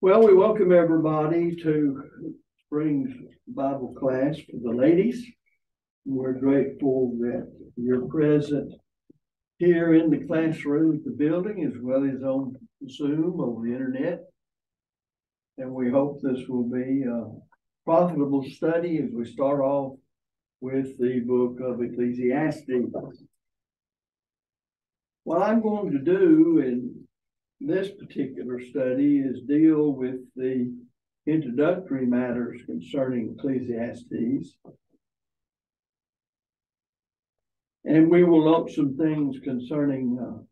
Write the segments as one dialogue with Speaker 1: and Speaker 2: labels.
Speaker 1: Well, we welcome everybody to Spring's Bible class for the ladies. We're grateful that you're present here in the classroom at the building as well as on Zoom over the internet. And we hope this will be a profitable study as we start off with the book of Ecclesiastes. What I'm going to do in this particular study is deal with the introductory matters concerning Ecclesiastes. And we will note some things concerning uh,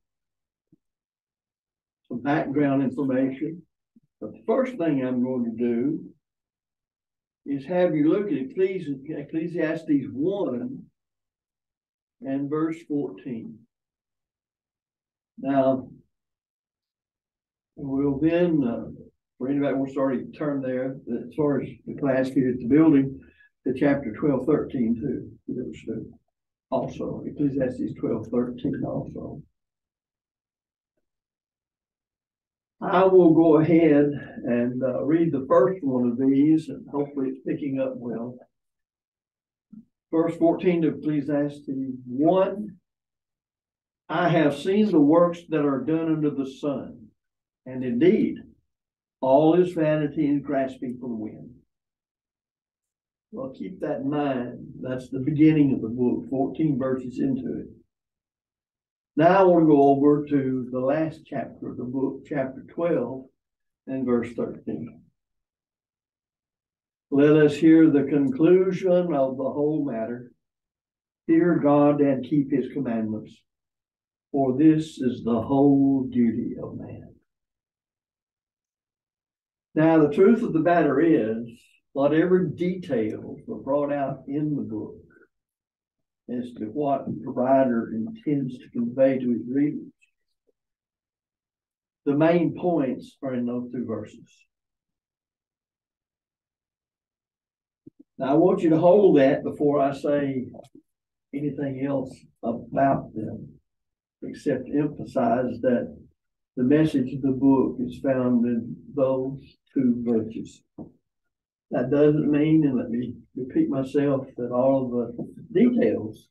Speaker 1: some background information. But the first thing I'm going to do is have you look at Ecclesi- Ecclesiastes 1 and verse 14. Now, we'll then, uh, for anybody wants to already turn there, as far as the class here at the building, to chapter 12, 13 too. Those two. Also, Ecclesiastes 12, 13 also. I will go ahead and uh, read the first one of these, and hopefully it's picking up well. Verse 14 of Ecclesiastes 1 I have seen the works that are done under the sun, and indeed, all is vanity and grasping for the wind. Well, keep that in mind. That's the beginning of the book, 14 verses into it. Now I want to go over to the last chapter of the book, chapter 12 and verse 13. Let us hear the conclusion of the whole matter. Fear God and keep his commandments, for this is the whole duty of man. Now, the truth of the matter is, whatever details were brought out in the book as to what the writer intends to convey to his readers. The main points are in those two verses. Now, I want you to hold that before I say anything else about them, except emphasize that the message of the book is found in those two verses. That doesn't mean, and let me repeat myself, that all of the details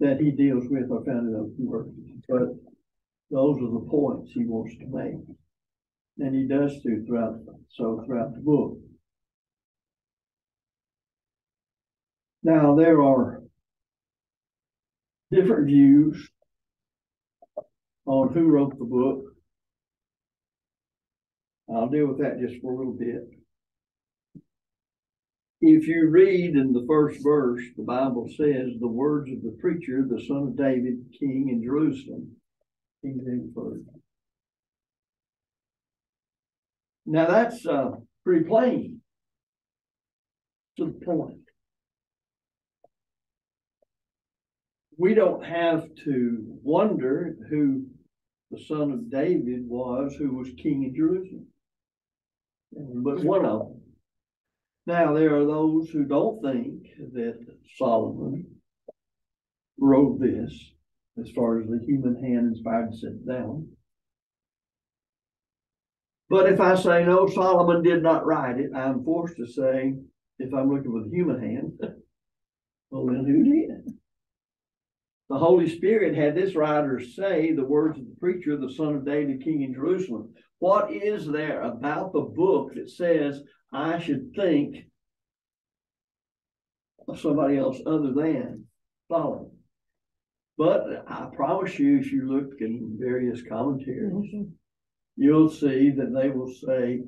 Speaker 1: that he deals with are found in those two verses, but those are the points he wants to make. And he does do throughout, so throughout the book. Now, there are different views on who wrote the book. I'll deal with that just for a little bit if you read in the first verse, the Bible says the words of the preacher, the son of David, king in Jerusalem. King James Version. Now that's uh, pretty plain to the point. We don't have to wonder who the son of David was who was king in Jerusalem. But one of them. Now, there are those who don't think that Solomon wrote this as far as the human hand inspired to sit down. But if I say no, Solomon did not write it, I'm forced to say, if I'm looking with a human hand, well, then who did? The Holy Spirit had this writer say the words of the preacher, the son of David, king in Jerusalem. What is there about the book that says I should think of somebody else other than Solomon. But I promise you, if you look in various commentaries, you'll see that they will say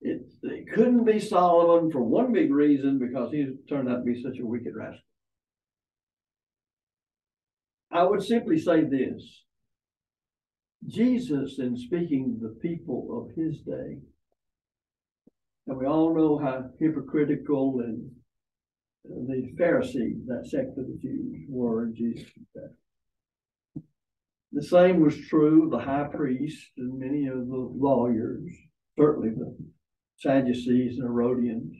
Speaker 1: it, it couldn't be Solomon for one big reason because he turned out to be such a wicked rascal. I would simply say this Jesus, in speaking to the people of his day, and we all know how hypocritical and uh, the Pharisees, that sect of the Jews, were in Jesus' day. The same was true of the high priest and many of the lawyers, certainly the Sadducees and Herodians.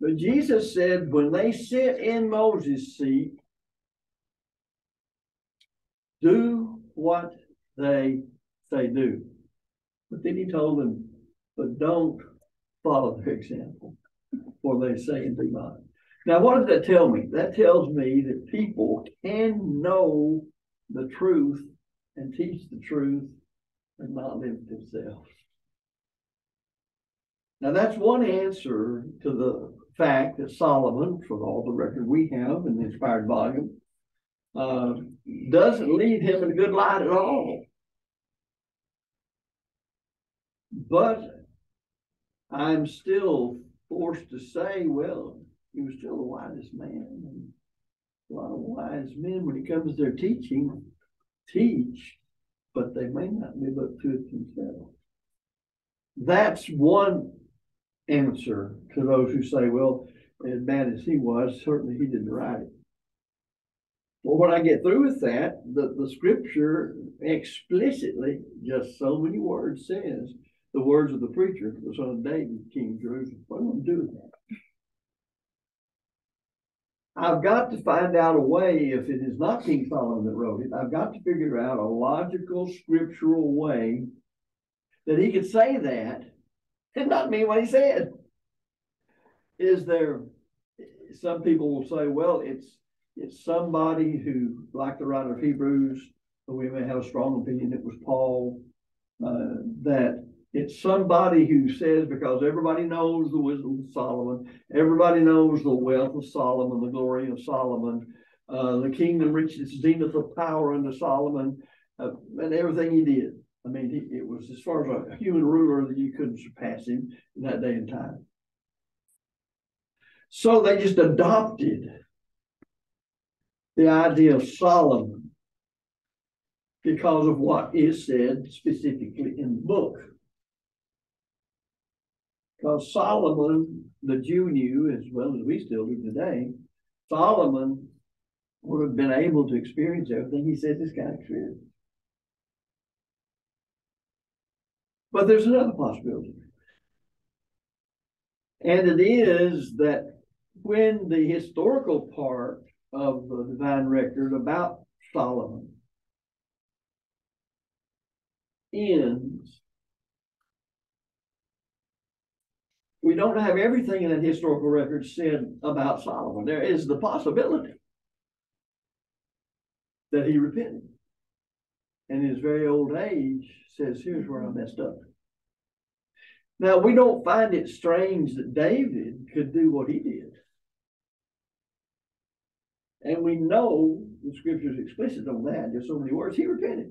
Speaker 1: But Jesus said, when they sit in Moses' seat, do what they say do. But then he told them, but don't follow their example, for they say and do not. Now, what does that tell me? That tells me that people can know the truth and teach the truth and not live themselves. Now, that's one answer to the fact that Solomon, from all the record we have in the inspired volume, uh, doesn't leave him in a good light at all. But I'm still forced to say, well, he was still the wisest man. And a lot of wise men, when it comes to their teaching, teach, but they may not live up to it themselves. That's one answer to those who say, well, as bad as he was, certainly he didn't write it. Well, when I get through with that, the, the scripture explicitly, just so many words, says the words of the preacher, the son of David, King Jerusalem. What am I going to do with that? I've got to find out a way, if it is not King Solomon that wrote it, I've got to figure out a logical, scriptural way that he could say that and not mean what he said. Is there, some people will say, well, it's it's somebody who, like the writer of Hebrews, we may have a strong opinion it was Paul, uh, that it's somebody who says, because everybody knows the wisdom of Solomon, everybody knows the wealth of Solomon, the glory of Solomon, uh, the kingdom reached its zenith of power under Solomon, uh, and everything he did. I mean, he, it was as far as a human ruler that you couldn't surpass him in that day and time. So they just adopted the idea of Solomon because of what is said specifically in the book. Because Solomon, the Jew knew as well as we still do today, Solomon would have been able to experience everything he said this guy experienced. But there's another possibility. And it is that when the historical part of the divine record about Solomon ends, we don't have everything in that historical record said about Solomon. There is the possibility that he repented. And in his very old age says, here's where I messed up. Now, we don't find it strange that David could do what he did. And we know the scriptures explicit on that, just so many words, he repented.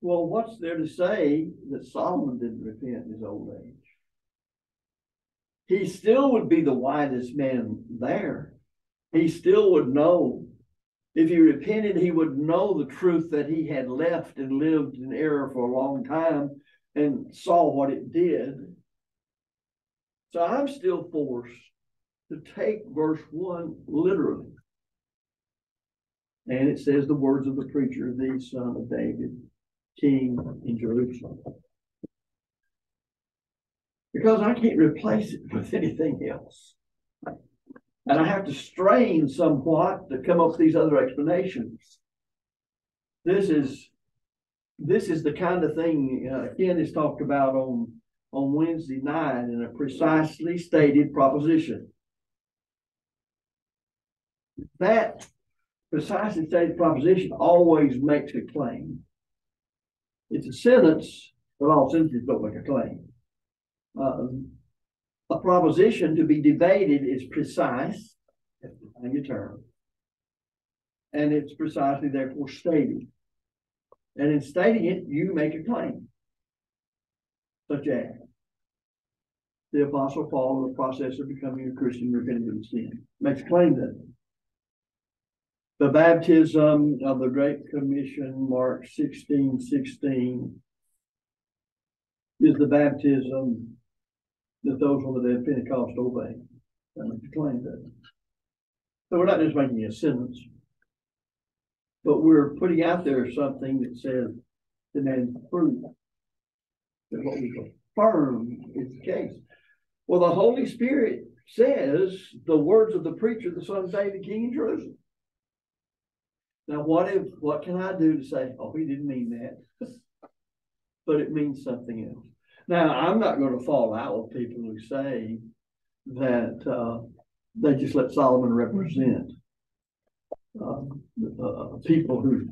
Speaker 1: Well, what's there to say that Solomon didn't repent in his old age? He still would be the wisest man there. He still would know. If he repented, he would know the truth that he had left and lived in error for a long time and saw what it did. So I'm still forced to take verse 1 literally. And it says the words of the preacher, the son of David, king in Jerusalem. Because I can't replace it with anything else. And I have to strain somewhat to come up with these other explanations. This is this is the kind of thing uh, Ken has talked about on on Wednesday night in a precisely stated proposition. That precisely stated proposition always makes a claim. It's a sentence, but all sentences don't make a claim. Um, a proposition to be debated is precise, and your term, and it's precisely therefore stated. And in stating it, you make a claim, such as the Apostle Paul, in the process of becoming a Christian, repenting of sin, makes a claim that the baptism of the Great Commission, Mark 16 16, is the baptism that those on the day of Pentecost obey. and claim that. So we're not just making a sentence, but we're putting out there something that says demands proof that what we affirm is the case. Well, the Holy Spirit says the words of the preacher, the son of David, king in Jerusalem. Now, what if, what can I do to say, oh, he didn't mean that? But it means something else. Now, I'm not gonna fall out with people who say that, uh, they just let Solomon represent. Um, uh, people who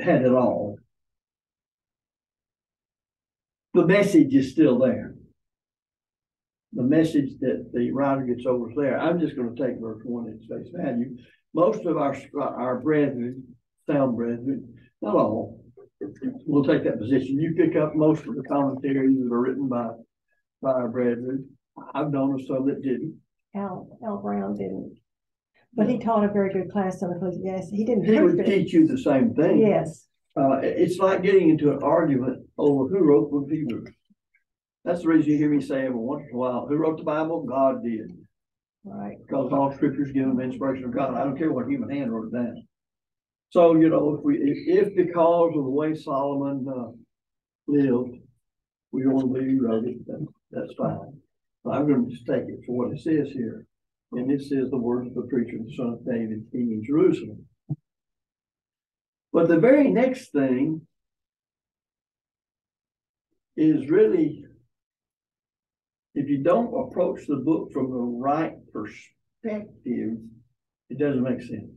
Speaker 1: had it all. The message is still there. The message that the writer gets over is there. I'm just gonna take verse one at face value. Most of our, our brethren, sound brethren, not all, we'll take that position. You pick up most of the commentaries that are written by, by our brethren. I've known of some that didn't.
Speaker 2: Al, Al Brown didn't. But he taught a very good class on Ecclesiastes. He didn't.
Speaker 1: He would teach you the same thing.
Speaker 2: Yes,
Speaker 1: Uh, it's like getting into an argument over who wrote the Hebrews. That's the reason you hear me say every once in a while, who wrote the Bible? God did.
Speaker 2: Right.
Speaker 1: Because all scriptures given the inspiration of God. I don't care what human hand wrote it down. So, you know, if we, if, if because of the way Solomon, uh, lived, we don't believe he wrote it, then that's fine. But I'm gonna just take it for what it says here. And it says the words of the preacher, the son of David, king in Jerusalem. But the very next thing is really, if you don't approach the book from the right perspective, it doesn't make sense.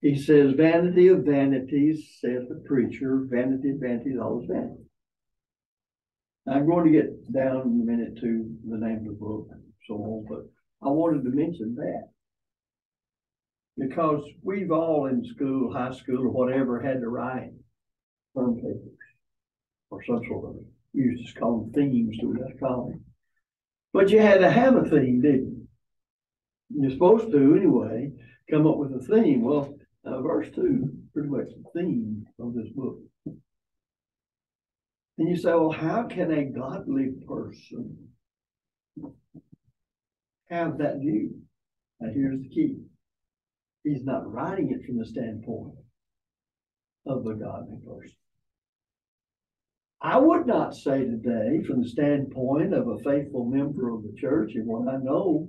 Speaker 1: He says, vanity of vanities, saith the preacher, vanity of vanities, all is vanity. I'm going to get down in a minute to the name of the book, and so on, but I wanted to mention that. Because we've all in school, high school, or whatever, had to write term papers. Or some sort of, we used to call them themes, just call them. But you had to have a theme, didn't you? You're supposed to anyway, come up with a theme. Well, uh, verse two, pretty much the theme of this book. And you say, well, how can a godly person have that view? Now, here's the key. He's not writing it from the standpoint of the godly person. I would not say today, from the standpoint of a faithful member of the church and what I know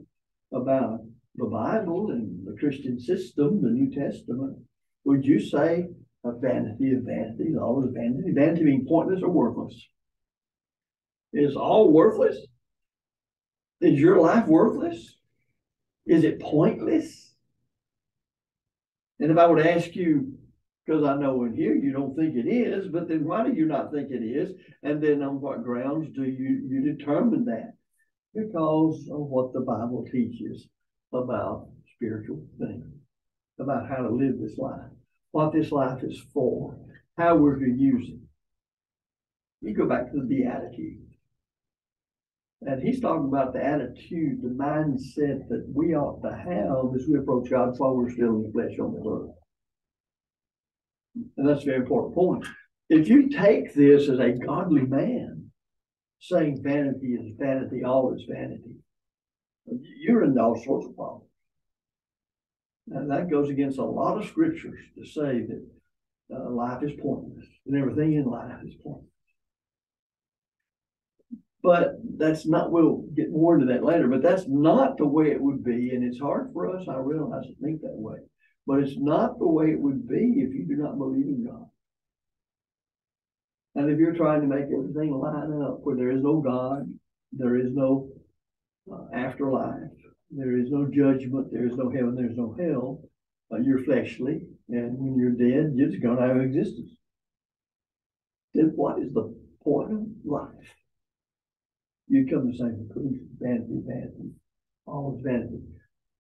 Speaker 1: about the Bible and the Christian system, the New Testament, would you say a vanity of vanities, all is vanity, vanity being pointless or worthless? Is all worthless? Is your life worthless? Is it pointless? And if I would ask you, because I know in here you don't think it is, but then why do you not think it is? And then on what grounds do you, you determine that? Because of what the Bible teaches about spiritual things, about how to live this life, what this life is for, how we're to use it. You go back to the Beatitudes. And he's talking about the attitude, the mindset that we ought to have as we approach God while we're still in the flesh on the earth. And that's a very important point. If you take this as a godly man, saying vanity is vanity, all is vanity, you're in all sorts of problems. And that goes against a lot of scriptures to say that uh, life is pointless and everything in life is pointless. But that's not, we'll get more into that later, but that's not the way it would be. And it's hard for us, I realize, to think that way. But it's not the way it would be if you do not believe in God. And if you're trying to make everything line up where there is no God, there is no uh, afterlife, there is no judgment, there is no heaven, there's no hell, uh, you're fleshly, and when you're dead, you're just gonna have existence. Then what is the point of life? You come to the same conclusion, vanity, vanity, all is vanity.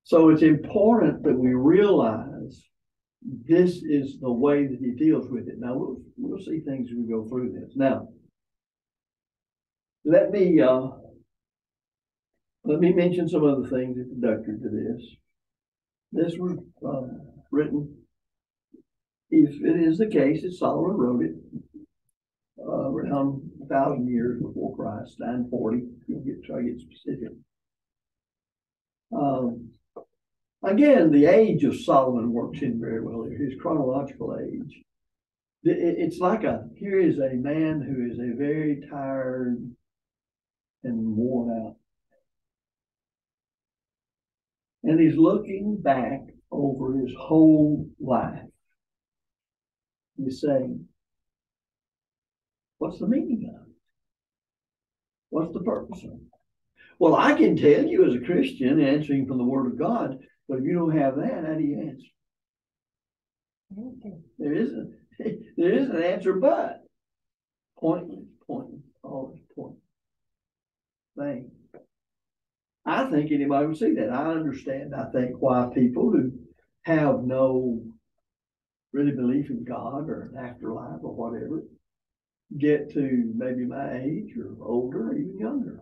Speaker 1: So it's important that we realize this is the way that he deals with it. Now, we'll, we'll see things as we go through this. Now, let me, uh, let me mention some other things that introductory to this. This was, uh, written, if it is the case that Solomon wrote it, uh, around a thousand years before Christ, nine forty, you'll get, try to get specific. Um, again, the age of Solomon works in very well here, his chronological age. It's like a, here is a man who is a very tired and worn out. And he's looking back over his whole life. He's saying, what's the meaning of it? What's the purpose of it? Well, I can tell you as a Christian answering from the Word of God, but if you don't have that, how do you answer?
Speaker 2: Okay.
Speaker 1: There isn't, there is an answer, but pointless, pointless, always pointless. Thing. I think anybody would see that. I understand, I think why people who have no really belief in God or an afterlife or whatever get to maybe my age or older or even younger.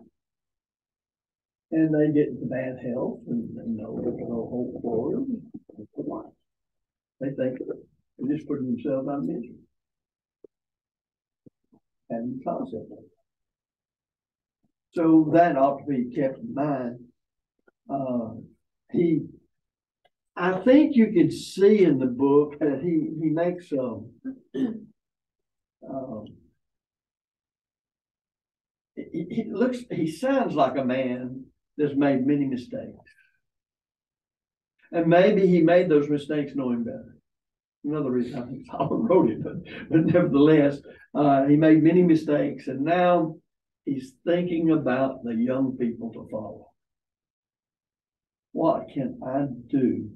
Speaker 1: And they get into bad health and, and no, no hope for them. They think they're just putting themselves out of misery. And because of. So that ought to be kept in mind. Uh, he, I think you can see in the book that he, he makes, um, um, he, he looks, he sounds like a man that's made many mistakes. And maybe he made those mistakes knowing better. Another reason I think Solomon wrote it, but, but nevertheless, uh, he made many mistakes and now he's thinking about the young people to follow. What can I do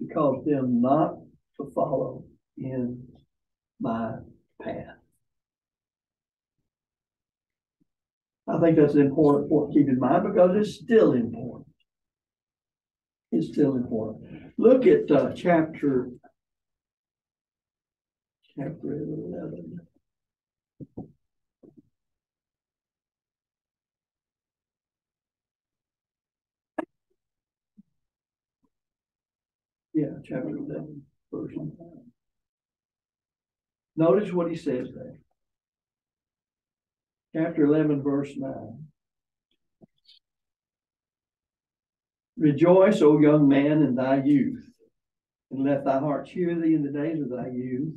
Speaker 1: to cause them not to follow in my path? I think that's an important point to keep in mind because it's still important. It's still important. Look at uh, chapter chapter eleven. Yeah, chapter eleven, verse. Notice what he says there. Chapter eleven, verse nine. Rejoice, O young man, in thy youth, and let thy heart cheer thee in the days of thy youth,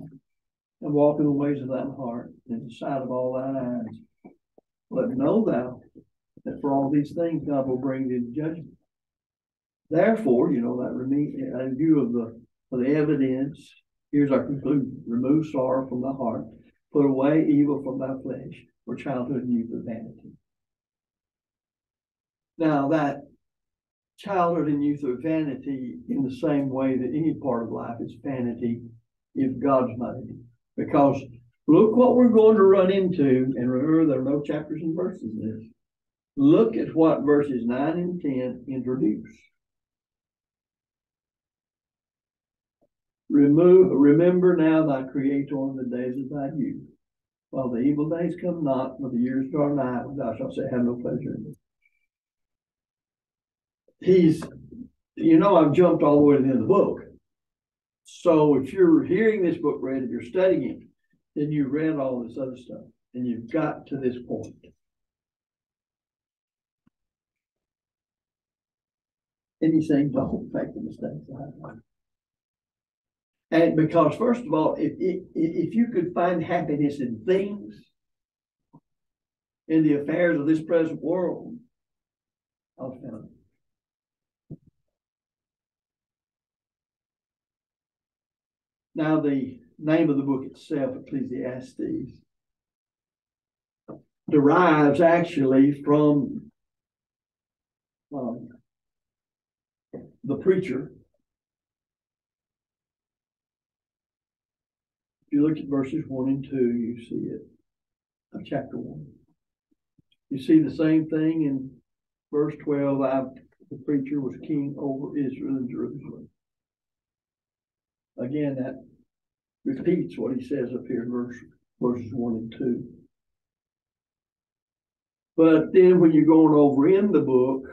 Speaker 1: and walk in the ways of thine heart, in the sight of all thine eyes. But know thou that for all these things God will bring thee to judgment. Therefore, you know, that in view of the, of the evidence, here's our conclusion, remove sorrow from thy heart, put away evil from thy flesh, for childhood and youth of vanity. Now that childhood and youth of vanity in the same way that any part of life is vanity is God's it. Because look what we're going to run into, and remember there are no chapters and verses in this. Look at what verses nine and ten introduce. Remove, remember now thy creator in the days of thy youth. While the evil days come not, for the years draw nigh, thou shalt say, have no pleasure in them. He's, you know, I've jumped all the way to the end of the book. So if you're hearing this book read, if you're studying it, then you read all this other stuff and you've got to this point. And he's saying, don't make the mistakes. I have." And because first of all, if, if, if you could find happiness in things, in the affairs of this present world, I'll. Now, the name of the book itself, Ecclesiastes, derives actually from um, the preacher. You look at verses one and two, you see it of chapter one. You see the same thing in verse twelve. I, the preacher was king over Israel and Jerusalem. Again, that repeats what he says up here in verse, verses one and two. But then when you're going over in the book,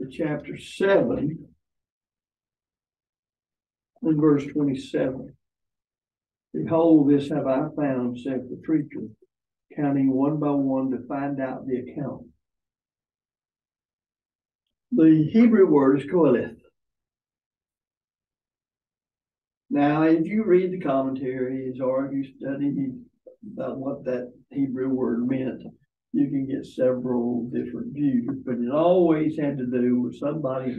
Speaker 1: to chapter seven, in verse twenty-seven. Behold, this have I found, saith the preacher, counting one by one to find out the account. The Hebrew word is koheleth. Now, if you read the commentaries or if you study about what that Hebrew word meant, you can get several different views, but it always had to do with somebody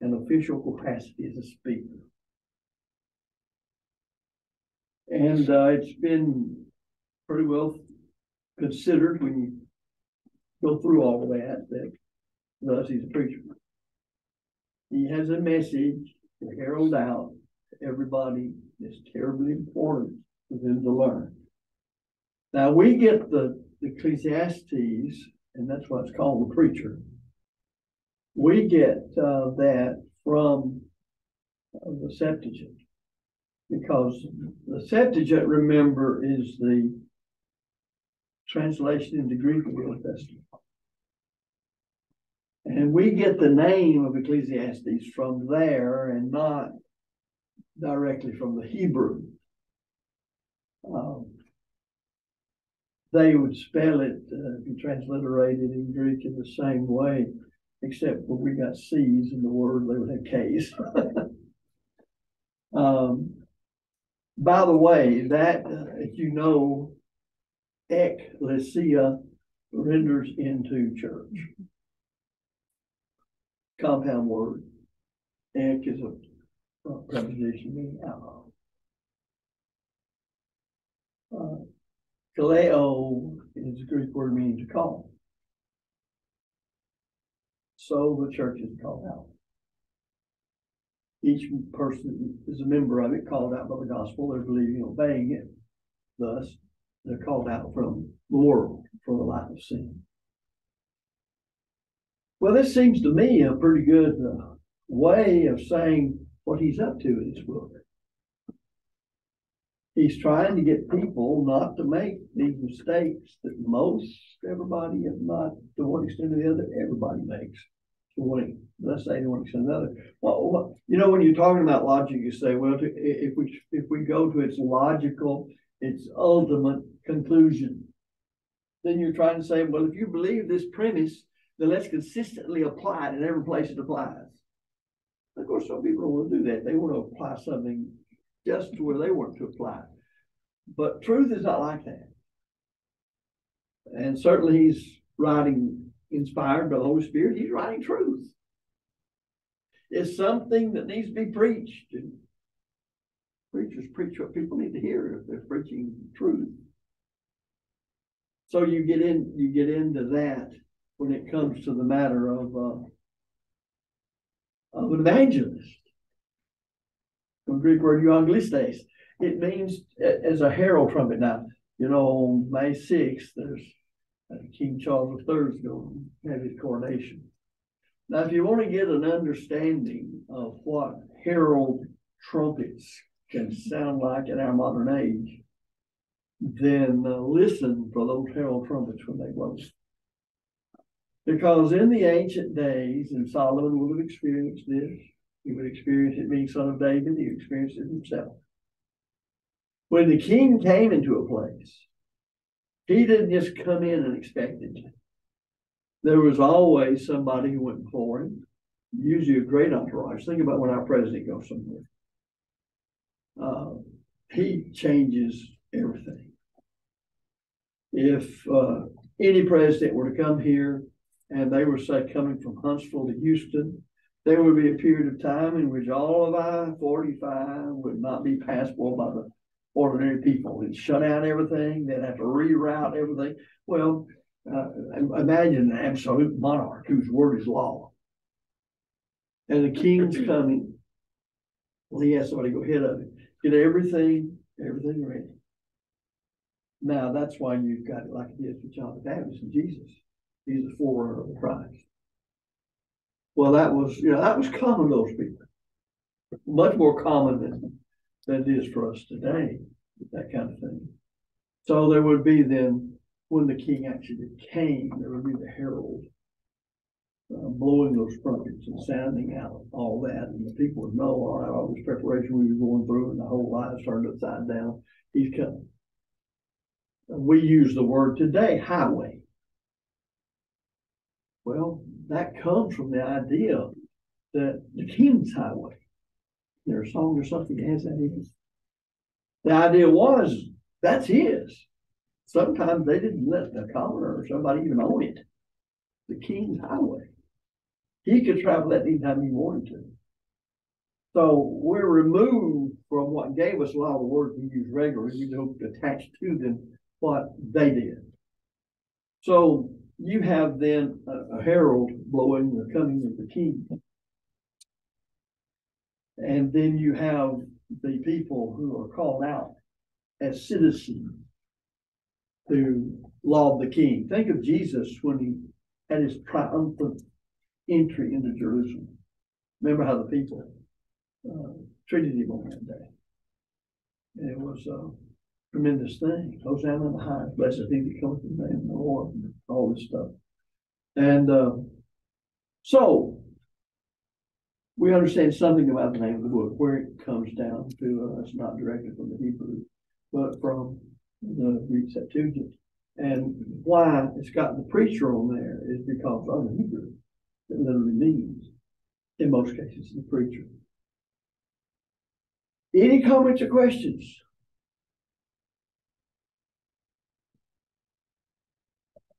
Speaker 1: in official capacity as a speaker. And, uh, it's been pretty well considered when you go through all of that, that thus he's a preacher. He has a message to herald out to everybody that's terribly important for them to learn. Now, we get the Ecclesiastes, and that's why it's called the preacher. We get, uh, that from uh, the Septuagint. Because the Septuagint, remember, is the translation into Greek of the Old Testament. And we get the name of Ecclesiastes from there and not directly from the Hebrew. Um, they would spell it, uh, if you transliterate it in Greek in the same way, except when we got C's in the word, they would have K's. um, by the way, that, uh, if you know, ecclesia renders into church. Compound word. Ek is a a preposition meaning out. Uh, kaleo is a Greek word meaning to call. So the church is called out. Each person is a member of it, called out by the gospel, they're believing, obeying it. Thus, they're called out from the world, from the life of sin. Well, this seems to me a pretty good uh, way of saying what he's up to in his book. He's trying to get people not to make these mistakes that most everybody, if not to one extent or the other, everybody makes. One, let's say one extent another. Well, what, you know, when you're talking about logic, you say, well, to- if we, if we go to its logical, its ultimate conclusion. Then you're trying to say, well, if you believe this premise, then let's consistently apply it in every place it applies. Of course, some people want to do that. They want to apply something just to where they want to apply. it. But truth is not like that. And certainly he's writing inspired by the Holy Spirit. He's writing truth. It's something that needs to be preached. And preachers preach what people need to hear if they're preaching truth. So you get in, you get into that when it comes to the matter of, uh, of an evangelist. From Greek word euangelistes, it means as a herald trumpet. Now, you know, on May sixth, there's uh, King Charles III is going to have his coronation. Now, if you want to get an understanding of what herald trumpets can sound like in our modern age, then uh, listen for those herald trumpets when they blow. Because in the ancient days, and Solomon would have experienced this, he would experience it being son of David, he experienced it himself. When the king came into a place, he didn't just come in and expect it. There was always somebody who went before him, usually a great entourage. Think about when our president goes somewhere. Uh, he changes everything. If uh, any president were to come here and they were say coming from Huntsville to Houston, there would be a period of time in which all of I forty-five would not be passable by the ordinary people. It'd shut down everything, they'd have to reroute everything. Well, uh, imagine an absolute monarch whose word is law. And the king's coming. Well, he has somebody go ahead of him, get everything, everything ready. Now, that's why you've got it like it is with John the Baptist and Jesus. He's the forerunner of the Christ. Well, that was, you know, that was common to those people. Much more common than, than it is for us today, that kind of thing. So there would be then, when the king actually came, there would be the herald. Uh, blowing those trumpets and sounding out all that, and the people would know, all right, all this preparation we were going through and the whole life turned upside down, he's coming. We use the word today, highway. Well, that comes from the idea that the king's highway. There's song or something that has that in it. The idea was, that's his. sometimes they didn't let the commoner or somebody even own it. The king's highway. He could travel that anytime he wanted to. So we're removed from what gave us a lot of the words we use regularly, we don't attach to them what they did. So you have then a, a herald blowing the coming of the king. And then you have the people who are called out as citizens to laud the king. Think of Jesus when he had his triumphant entry into Jerusalem. Remember how the people uh, treated him on that day. It was a tremendous thing. Hosanna in the highest, blessed be the name of the Lord, all this stuff. And uh, so we understand something about the name of the book, where it comes down to uh, us, not directly from the Hebrew, but from the Greek Septuagint. And why it's got the preacher on there is because of the Hebrew. It literally means, in most cases, the preacher. Any comments or questions?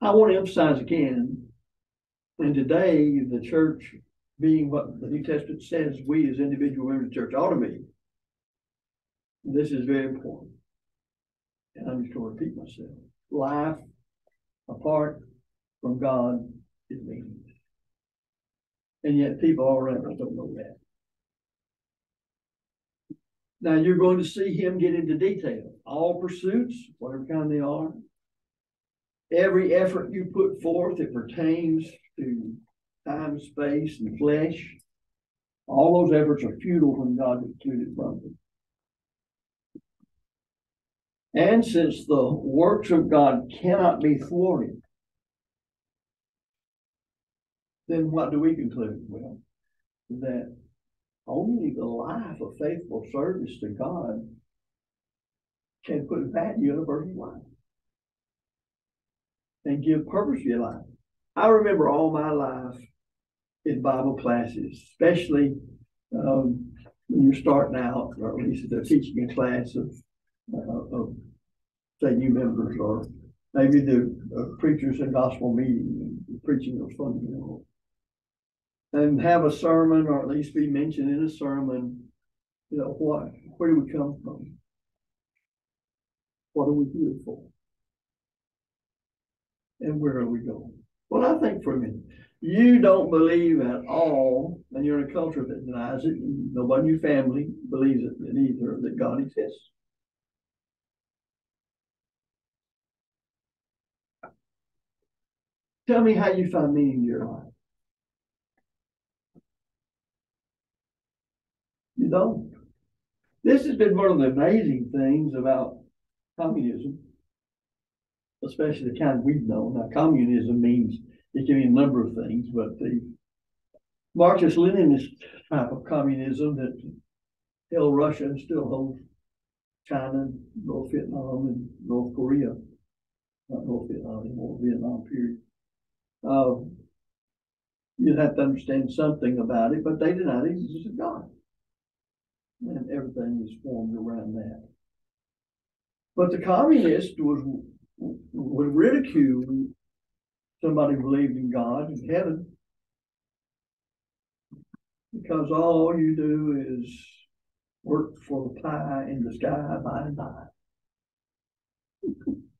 Speaker 1: I want to emphasize again, and today, the church being what the New Testament says we as individual members of the church ought to be. This is very important. And I'm just going to repeat myself. Life apart from God is meaningless. And yet people all around us don't know that. Now you're going to see him get into detail. All pursuits, whatever kind they are. Every effort you put forth that pertains to time, space, and flesh. All those efforts are futile when God is excluded from them. And since the works of God cannot be thwarted, then what do we conclude? Well, that only the life of faithful service to God can put value in a life and give purpose to your life. I remember all my life in Bible classes, especially um, when you're starting out, or at least they're teaching a class of, uh, of say new members, or maybe the uh, preachers in gospel meeting preaching those fundamentals and have a sermon or at least be mentioned in a sermon, you know, what, where do we come from? What are we here for? And where are we going? Well, I think for a minute, you don't believe at all, and you're in a culture that denies it, nobody in your family believes it either, that God exists. Tell me how you find meaning in your life. You don't. This has been one of the amazing things about communism, especially the kind we've known. Now, communism means it can mean a number of things, but the Marxist-Leninist type of communism that held Russia and still holds China, North Vietnam, and North Korea, not North Vietnam anymore, Vietnam period. Uh, you'd have to understand something about it, but they deny the existence of God. And everything is formed around that. But the communist was would ridicule somebody believed in God and heaven. Because all you do is work for the pie in the sky by and by.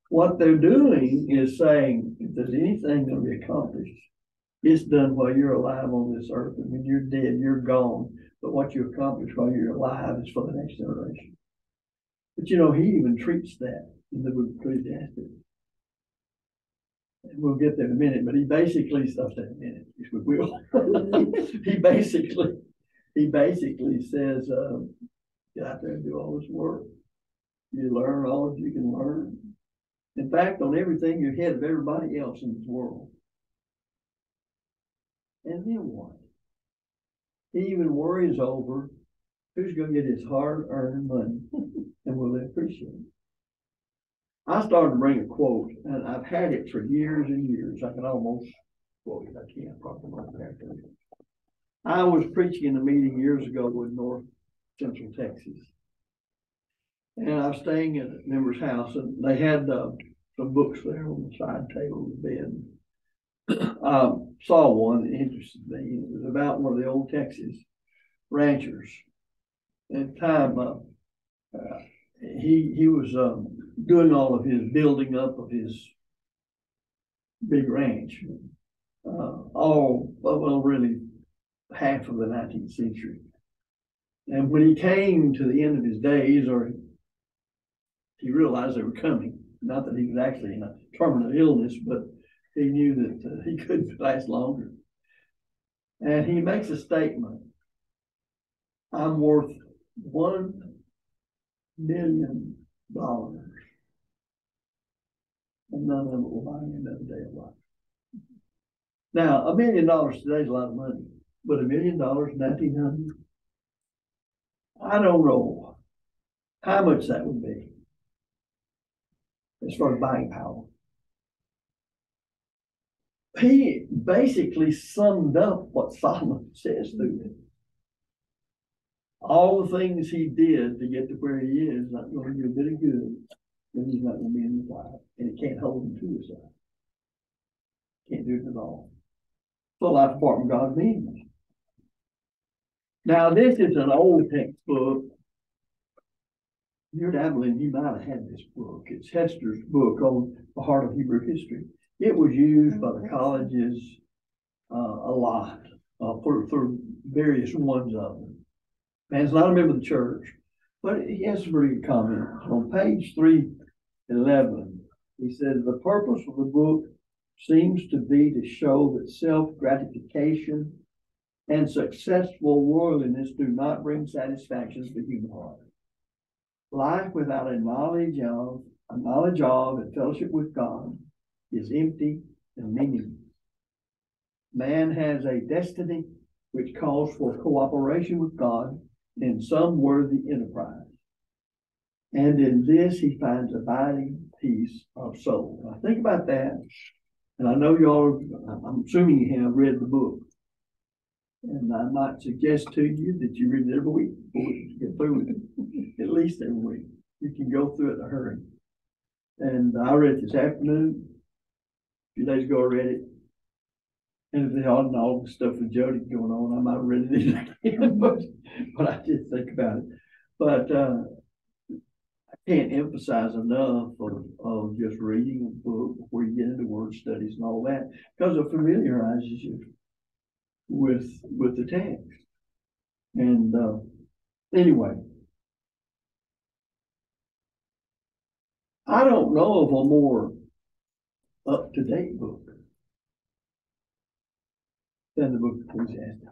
Speaker 1: What they're doing is saying if there's anything going to be accomplished, it's done while you're alive on this earth. And when you're dead, you're gone. But what you accomplish while you're alive is for the next generation. But you know, he even treats that in the book of Ecclesiastes. We'll get there in a minute, but he basically stuff that minute, if we will. he basically, he basically says, um, get out there and do all this work. You learn all that you can learn. In fact, on everything you're ahead of everybody else in this world. And then what? He even worries over who's going to get his hard earned money and will they appreciate it. I started to bring a quote, and I've had it for years and years. I can almost quote it. I can't probably not paraphrase it. I was preaching in a meeting years ago in North Central Texas. And I was staying at a member's house, and they had uh, some books there on the side table of the bed. Um, saw one that interested me. It was about one of the old Texas ranchers. At the time, uh, uh, he, he was, um, doing all of his building up of his big ranch. Uh, all, well, really half of the nineteenth century. And when he came to the end of his days, or he realized they were coming, not that he was actually in a terminal illness, but he knew that uh, he couldn't last longer. And he makes a statement. I'm worth one million dollars. And none of it will buy me another day of life. Now, a million dollars today is a lot of money, but a million dollars in nineteen hundred? I don't know how much that would be. As far as buying power. He basically summed up what Solomon says through it. All the things he did to get to where he is, not gonna do a bit of good, then he's not gonna be in the fire, and it can't hold him to his side. Can't do it at all. So life apart from God means. Now, this is an old textbook. You're Abilene, you might have had this book. It's Hester's book on the heart of Hebrew history. It was used by the colleges uh, a lot, uh, for, for various ones of them. And it's not a member of the church, but he has some really good comments. On page three eleven, he says, the purpose of the book seems to be to show that self-gratification and successful worldliness do not bring satisfaction to the human heart. Life without a knowledge of, a knowledge of and fellowship with God is empty and meaningless. Man has a destiny which calls for cooperation with God in some worthy enterprise. And in this, he finds abiding peace of soul. Now think about that. And I know y'all, I'm assuming you have read the book. And I might suggest to you that you read it every week, before you get through it, at least every week. You can go through it in a hurry. And I read it this afternoon. A few days ago, I read it. And if they all know all the stuff with Jody going on, I might have read it again, but, but I did think about it. But, uh, I can't emphasize enough of, of just reading a book before you get into word studies and all that, because it familiarizes you with, with the text. And, uh, anyway. I don't know of a more up-to-date book than the book of Ecclesiastes.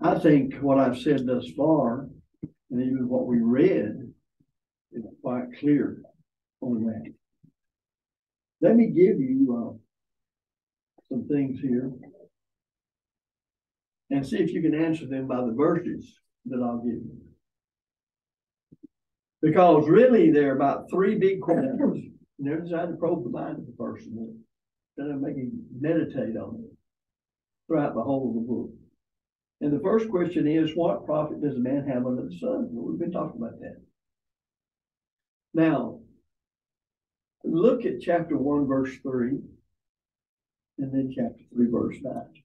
Speaker 1: I think what I've said thus far, and even what we read, is quite clear on that. Let me give you, uh, some things here. And see if you can answer them by the verses that I'll give you. Because really, there are about three big questions, and they're designed to probe the mind of the person, instead of making meditate on it throughout the whole of the book. And the first question is, what profit does a man have under the sun? Well, we've been talking about that. Now, look at chapter one, verse three, and then chapter three, verse nine.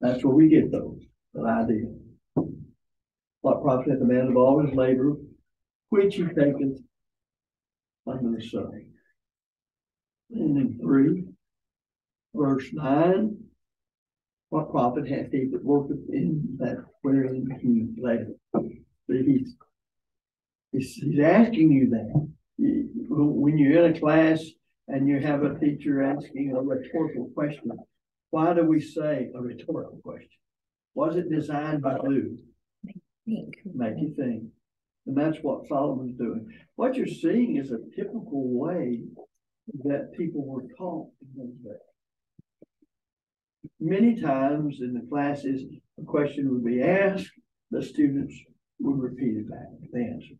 Speaker 1: That's where we get those, that idea. What profit hath the man of all his labor, which he taketh under the sun? And then three, verse nine. What profit hath he that worketh in that wherein he? But he's, he's, he's asking you that. When you're in a class and you have a teacher asking a rhetorical question, why do we say a rhetorical question? Was it designed by who?
Speaker 2: Think.
Speaker 1: Make you think. And that's what Solomon's doing. What you're seeing is a typical way that people were taught in those days. Many times in the classes, a question would be asked, the students would repeat it back, the answer.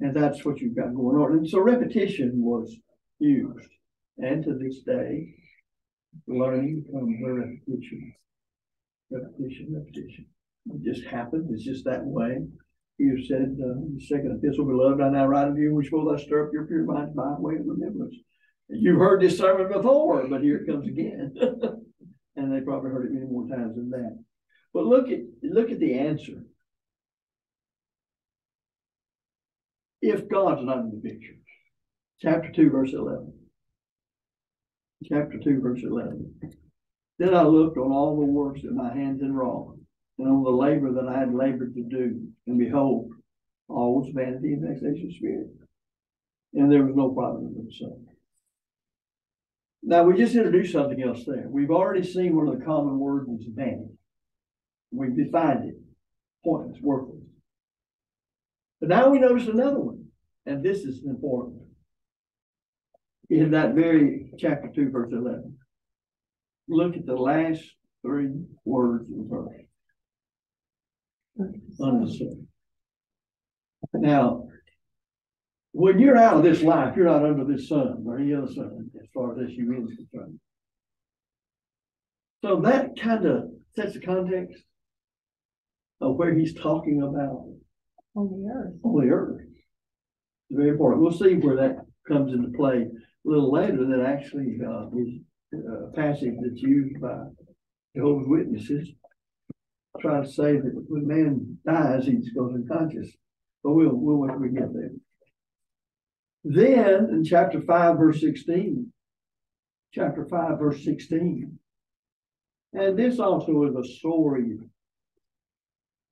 Speaker 1: And that's what you've got going on. And so repetition was used. And to this day, learning comes by repetition. Repetition, repetition. It just happened. it's just that way. you said, uh, the second epistle, beloved, I now write unto you, which will thus stir up your pure minds by way of remembrance. You've heard this sermon before, but here it comes again. And they probably heard it many more times than that. But look at, look at the answer. If God's not in the picture, chapter two, verse eleven. Chapter two, verse eleven. Then I looked on all the works that my hands had wrought, and on the labor that I had labored to do, and behold, all was vanity and vexation of spirit. And there was no profit in the sun. Now, we just introduced something else there. We've already seen one of the common words is vanity. We've defined it, pointless, worthless. But now we notice another one, and this is important. In that very chapter two, verse eleven. Look at the last three words of the verse. Sun. Now, when you're out of this life, you're not under this sun or any other sun far as SU is concerned. So that kind of sets the context of where he's talking about
Speaker 2: On the earth.
Speaker 1: on the earth. It's Very important. We'll see where that comes into play a little later that actually, uh, is a passage that's used by Jehovah's Witnesses. Try to say that when man dies, he just goes unconscious, but we'll, we'll wait we get there. Then in chapter five, verse sixteen, chapter five, verse sixteen. And this also is a story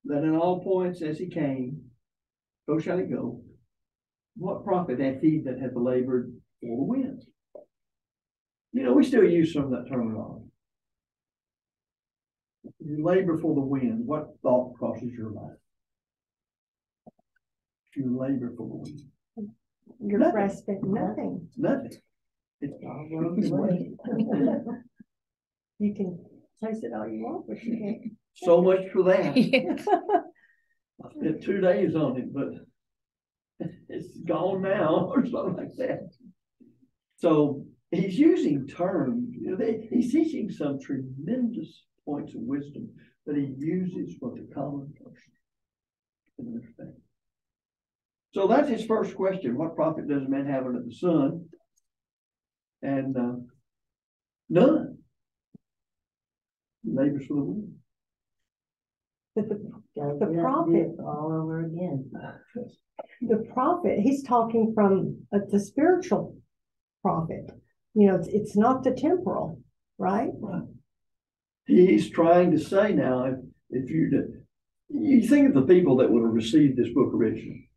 Speaker 1: that in all points as he came, so shall he go. What profit hath he that hath labored for the wind? You know, we still use some of that terminology. You labor for the wind, what thought crosses your mind? You labor for the wind,
Speaker 2: Your
Speaker 1: Nothing.
Speaker 2: respite, nothing.
Speaker 1: nothing.
Speaker 2: You can chase it all you want, but you can't.
Speaker 1: so much for that.
Speaker 3: Yes.
Speaker 1: I spent two days on it, but it's gone now or something like that. So he's using terms, you know, they, he's teaching some tremendous points of wisdom but he uses what the common person. can understand. So that's his first question. What profit does a man have under the sun? And, uh, none. He Labors for the wind.
Speaker 2: The,
Speaker 3: Gotta
Speaker 2: The
Speaker 3: get up and
Speaker 2: prophet-
Speaker 3: All over again.
Speaker 2: the profit, he's talking from uh, the spiritual profit. You know, it's, it's not the temporal, right?
Speaker 1: Right. He's trying to say now, if, if you did, you think of the people that would have received this book originally.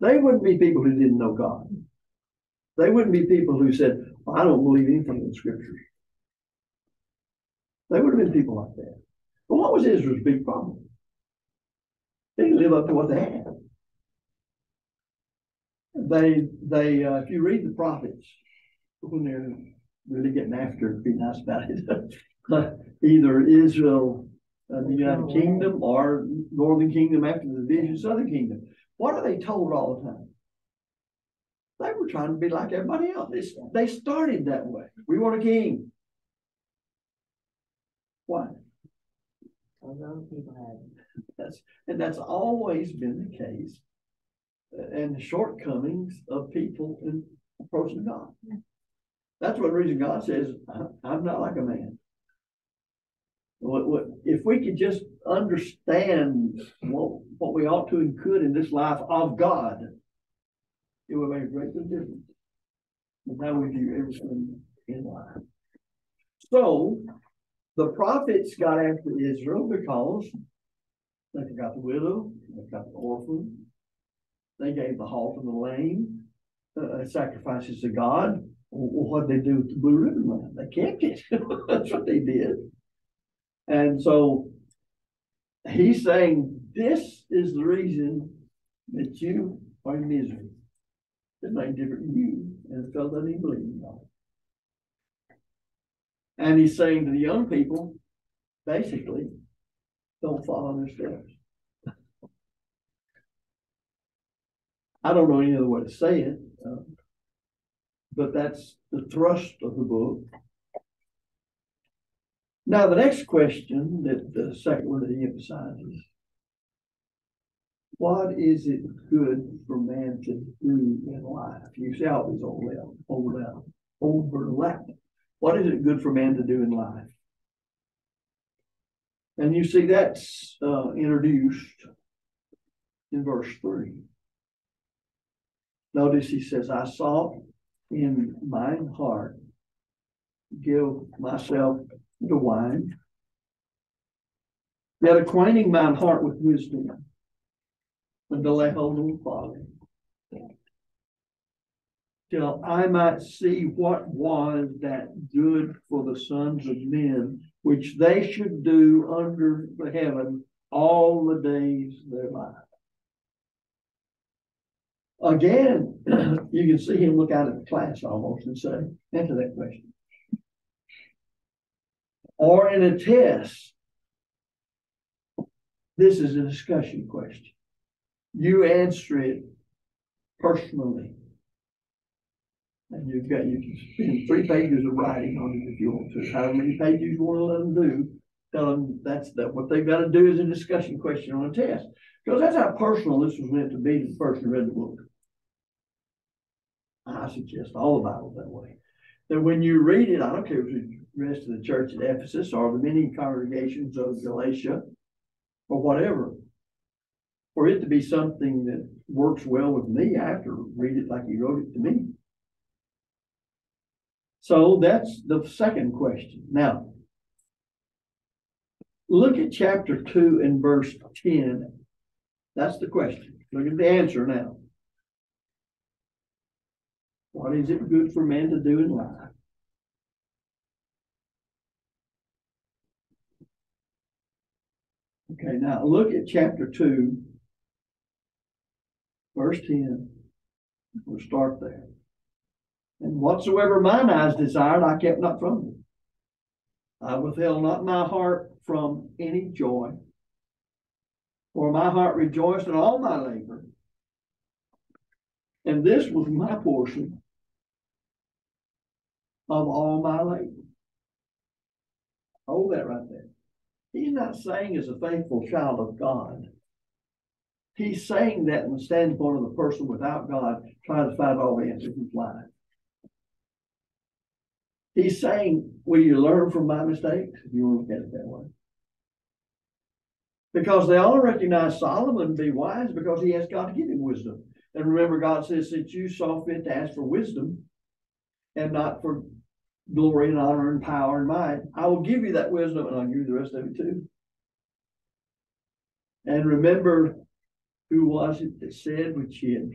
Speaker 1: They wouldn't be people who didn't know God. They wouldn't be people who said, I don't believe anything in the scriptures. They would have been people like that. But what was Israel's big problem? They didn't live up to what they had. They, they, uh, if you read the prophets, when they're really getting after it, be nice about it. Either Israel, uh, the United Kingdom or Northern Kingdom after the division, Southern Kingdom. What are they told all the time? They were trying to be like everybody else. They, they started that way. We want a king. Why?
Speaker 3: All those people had.
Speaker 1: That's, and that's always been the case. uh, And the shortcomings of people in approaching God. That's one reason God says, "I- I'm not like a man. If we could just understand what, what we ought to and could in this life of God, it would make a great of difference. And how we view everything in life. So, the prophets got after Israel because they forgot the widow, they got the orphan. They gave the halt and the lame, uh, sacrifices to God. Well, what'd they do with the blue ribbon lamb? They kept it. That's what they did. And so he's saying, this is the reason that you are in misery. It's not different you and the fellow doesn't even believe in God. And he's saying to the young people, basically, don't follow their steps. I don't know any other way to say it, uh, but that's the thrust of the book. Now, the next question that the second one that he emphasizes what is it good for man to do in life? You see how these overlap, overlap, overlap. What is it good for man to do in life? And you see that's uh, introduced in verse three. Notice he says, I sought in mine heart, give myself to wine, yet acquainting mine heart with wisdom, to lay hold on folly. Till I might see what was that good for the sons of men, which they should do under the heaven all the days of their life. Again, you can see him look out at the class almost and say, answer that question. Or in a test, this is a discussion question. You answer it personally. And you've got, you can spend three pages of writing on it if you want to, however many pages you want to let them do. Tell them that's that, what they've got to do is a discussion question on a test. Because that's how personal this was meant to be to the person who read the book. I suggest all the Bible that way. That when you read it, I don't care if it's the rest of the church at Ephesus or the many congregations of Galatia or whatever. For it to be something that works well with me, I have to read it like he wrote it to me. So that's the second question. Now, look at chapter two and verse ten. That's the question. Look at the answer now. What is it good for man to do in life? Okay, now look at chapter two, verse ten. We'll start there. And whatsoever mine eyes desired, I kept not from them. I withheld not my heart from any joy. For my heart rejoiced in all my labor. And this was my portion of all my labor. Hold that right there. He's not saying as a faithful child of God. He's saying that in the standpoint of the person without God trying to find all the answers in life. He's saying, will you learn from my mistakes? If you want to look at it that way. Because they all recognize Solomon to be wise because he has God to give him wisdom. And remember, God says that you saw fit to ask for wisdom and not for glory and honor and power and might. I will give you that wisdom and I'll give you the rest of it too. And remember, who was it that said, which he had,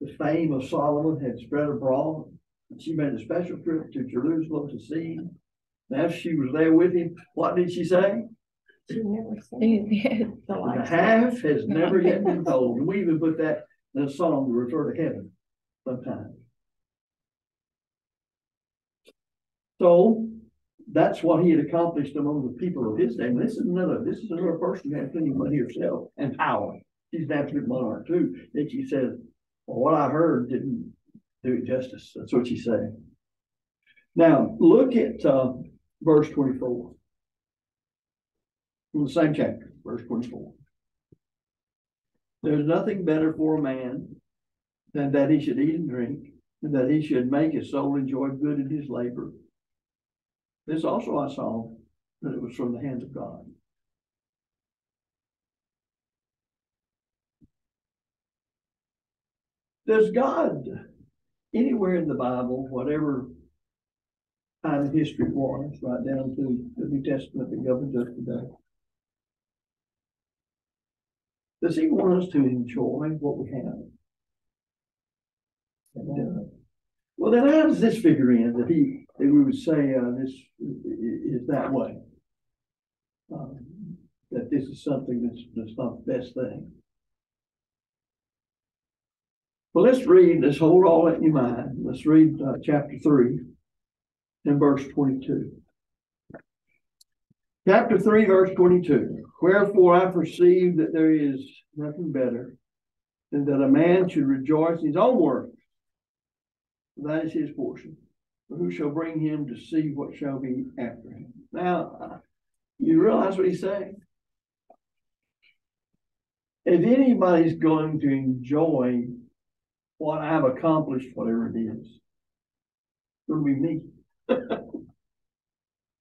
Speaker 1: the fame of Solomon had spread abroad? She made a special trip to Jerusalem to see him. After she was there with him, what did she say?
Speaker 2: She never said the
Speaker 1: The
Speaker 2: likes of-
Speaker 1: half has never yet been told. And we even put that in a song to refer to heaven sometimes. So that's what he had accomplished among the people of his day. And this is another, this is another person who had plenty of money herself and power. She's an absolute monarch too. And she says, well, what I heard didn't do it justice. That's what she said. Now, look at, uh, verse twenty-four. In the same chapter, verse twenty-four. There's nothing better for a man than that he should eat and drink, and that he should make his soul enjoy good in his labor. This also I saw that it was from the hands of God. Does God, anywhere in the Bible, whatever time of history was, right down to the New Testament that governs us today, does he want us to enjoy what we have? And, uh, Well, then how does this figure in that he, that we would say, uh, this is that way? Um, That this is something that's, that's not the best thing. Well, let's read, let's hold all that in your mind. Let's read, uh, chapter three and verse twenty-two. Chapter three, verse twenty-two. Wherefore I perceive that there is nothing better than that a man should rejoice in his own work. That is his portion. For who shall bring him to see what shall be after him? Now, you realize what he's saying? if anybody's going to enjoy what I've accomplished, whatever it is, it'll be me.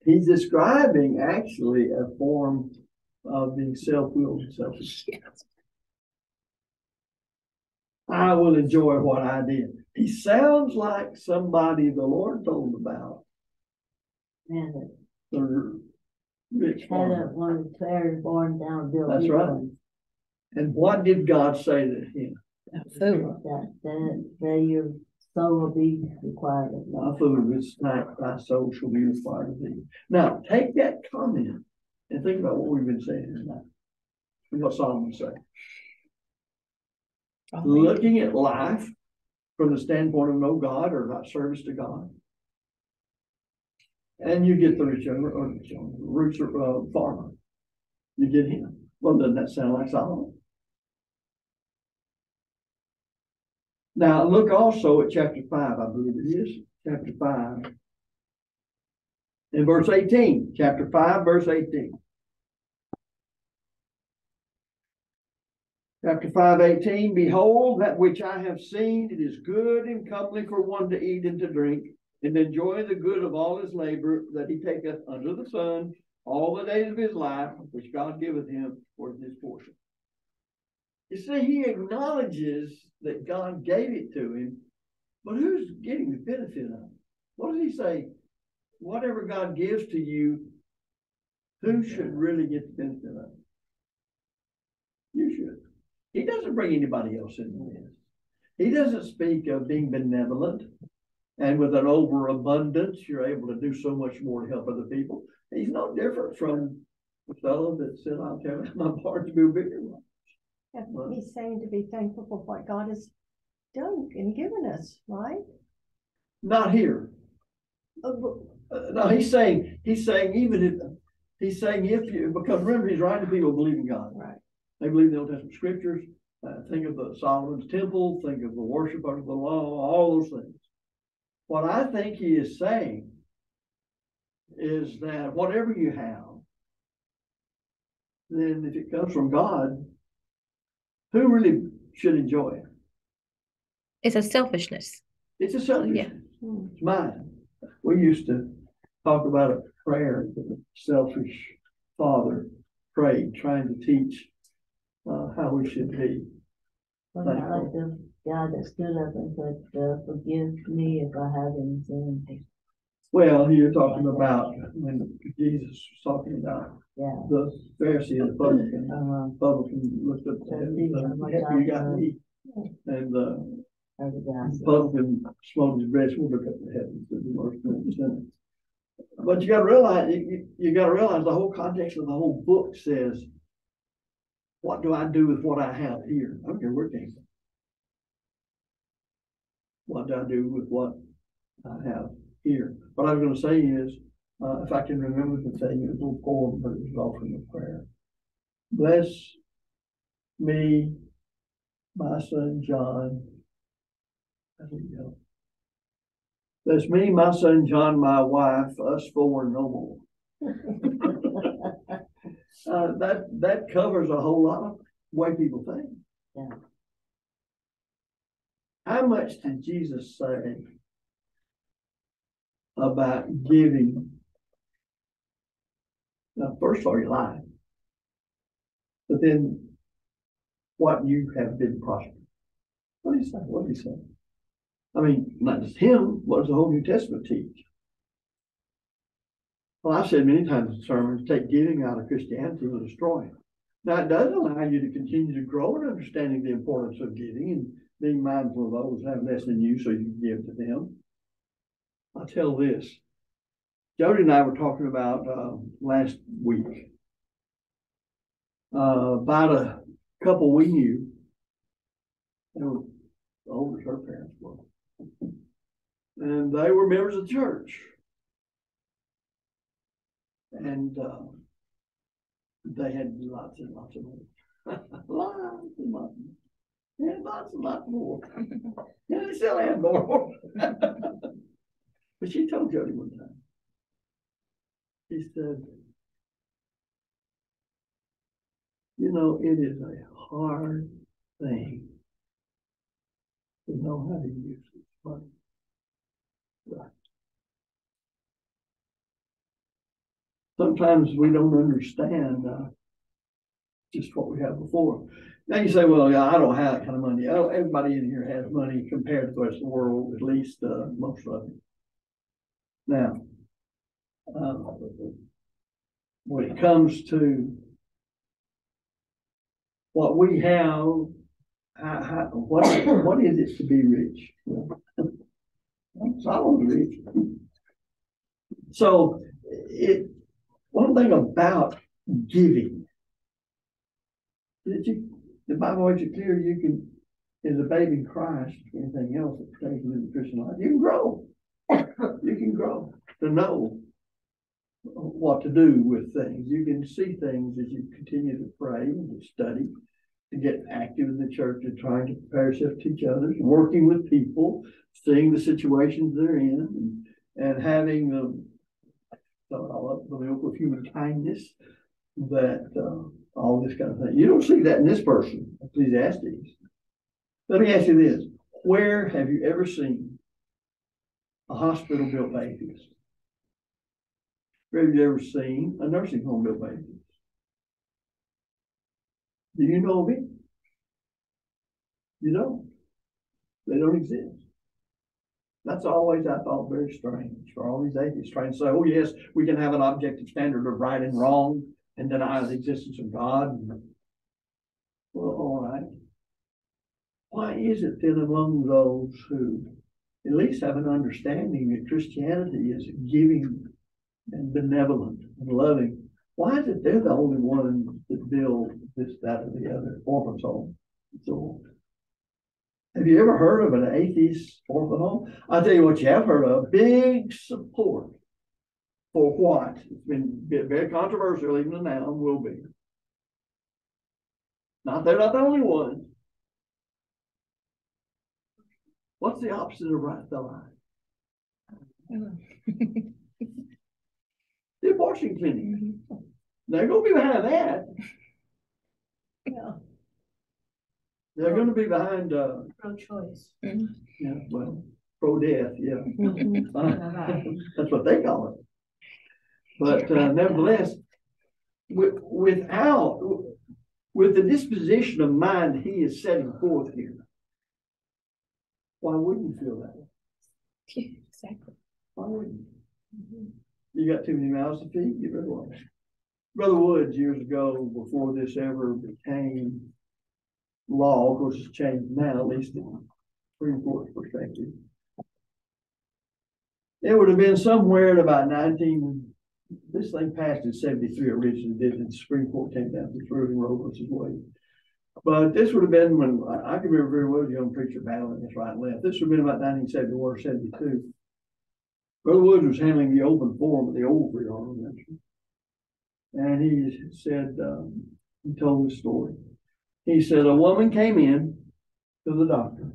Speaker 1: He's describing actually a form of being self-willed and selfish. I will enjoy what I did. He sounds like somebody the Lord told about,
Speaker 3: Man,
Speaker 1: the rich farmer.
Speaker 3: one of the Clares born down
Speaker 1: That's right. And what did God say to him?
Speaker 4: Food.
Speaker 3: That, that, that your soul will be required of
Speaker 1: My
Speaker 3: love.
Speaker 1: food is snack, thy soul shall be required of thee. Now, take that comment and think about what we've been saying tonight. And what Solomon said. Looking at life from the standpoint of no God or not service to God. And you get the rich young, or rich young, uh, farmer. You get him. Well, doesn't that sound like Solomon? Now, look also at chapter five, I believe it is, chapter five. In verse eighteen, chapter five, verse eighteen. Chapter five eighteen, behold, that which I have seen, it is good and comely for one to eat and to drink, and enjoy the good of all his labor that he taketh under the sun all the days of his life, which God giveth him for his portion. You see, he acknowledges that God gave it to him, but who's getting the benefit of it? What does he say? Whatever God gives to you, who should really get the benefit of it? You should. He doesn't bring anybody else into this. He doesn't speak of being benevolent and with an overabundance, you're able to do so much more to help other people. He's no different from the fellow that said, I'll tell my barns to be a bigger.
Speaker 2: Yeah, He's saying to be thankful for what God has done and given us, right?
Speaker 1: Not here.
Speaker 2: Uh,
Speaker 1: Uh, no, he's saying, he's saying even if, he's saying if you, because remember, he's writing to people who believe in God.
Speaker 2: Right.
Speaker 1: They believe in the Old Testament scriptures. Uh, think of the Solomon's temple, think of the worship under the law, all those things. What I think he is saying is that whatever you have, then if it comes from God, who really should enjoy it?
Speaker 4: It's a selfishness.
Speaker 1: It's a selfishness.
Speaker 4: Yeah.
Speaker 1: It's mine. We used to talk about a prayer that the selfish father prayed, trying to teach uh, how we should be.
Speaker 3: But I like the guy that stood up and said, uh, forgive me if I have any sin.
Speaker 1: Well, you're talking about when Jesus was talking about
Speaker 3: Yeah.
Speaker 1: the Pharisee and the publican.
Speaker 3: Uh,
Speaker 1: Publican looked up to and said, you got me?" And the
Speaker 3: as a guy.
Speaker 1: publican smoked his breast, look up to heaven, said the. But you gotta realize, you, you, you gotta realize the whole context of the whole book says, what do I do with what I have here? I don't care where it came from. What do I do with what I have here? What I was gonna say is, uh, if I can remember the thing, it was a little poem, but it was offering a prayer. Bless me, my son John. There we go. Bless me, my son John, my wife, us four no more. Uh, that, that covers a whole lot of way people think.
Speaker 3: Yeah.
Speaker 1: How much did Jesus say about giving? Now, first of all, your life. But then what you have been prospering. What did he say? What did he say? I mean, not just him, what does the whole New Testament teach? Well, I've said many times in sermons, take giving out of Christianity and destroy it. Now, it does allow you to continue to grow in understanding the importance of giving and being mindful of those who have less than you so you can give to them. I'll tell this. Jody and I were talking about, uh, last week. Uh, about a couple we knew. They were older as her parents were. And they were members of the church. And, uh, they had lots and lots of money. Lots and lots. And lots and lots more. They still have more. But she told Jody one time. She said, you know, it is a hard thing to know how to use this money. Right. Sometimes we don't understand, uh, just what we have before. Now you say, well, yeah, I don't have that kind of money. Oh, everybody in here has money compared to the rest of the world, at least, uh, most of it. Now, uh, when it comes to what we have, how, how, what, what is it to be rich? I Solomon's rich. So it, one thing about giving. That you, the Bible makes it clear you can, as a baby in Christ, anything else that takes in the Christian life, you can grow. You can grow to know what to do with things. You can see things as you continue to pray and to study, to get active in the church and trying to prepare yourself to teach others, working with people, seeing the situations they're in, and, and having the so the milk of human kindness, that uh, all this kind of thing. You don't see that in this person, Ecclesiastes. Let me ask you this: Where have you ever seen a hospital built by atheists? Have you ever seen a nursing home built by atheists? Do you know it? You don't. They don't exist. That's always, I thought, very strange for all these atheists trying to say, oh, yes, we can have an objective standard of right and wrong and deny the existence of God. Well, all right. Why is it then among those who at least have an understanding that Christianity is giving and benevolent and loving? Why is it they're the only ones that build this, that, or the other orphans home? So? Have you ever heard of an atheist orphan home? I'll tell you what you have heard of, big support for what? It's been very controversial even now and will be. Not, they're not the only ones. What's the opposite of right to life? The abortion clinic. They're gonna be behind that.
Speaker 2: Yeah.
Speaker 1: They're gonna be behind, uh,
Speaker 3: Pro-choice.
Speaker 1: yeah, well, pro-death, yeah.
Speaker 2: Mhm.
Speaker 1: That's what they call it. But uh, nevertheless, with, without, with the disposition of mind he is setting forth here, why wouldn't you feel that? way?
Speaker 4: Exactly.
Speaker 1: Why wouldn't you? You got too many mouths to feed, you better watch. Brother Woods, years ago, before this ever became law, of course it's changed now, at least in Supreme Court's perspective. It would have been somewhere in about nineteen, this thing passed in seventy-three originally, did the Supreme Court came down to ruling Roe versus Wade. But this would have been when, I, I can remember very well the young preacher battling this right and left. This would have been about nineteen seventy-one or seventy-two. Brother Woods was handling the open forum of the old Free Organization. And he said, um, he told the story. He said, a woman came in to the doctor.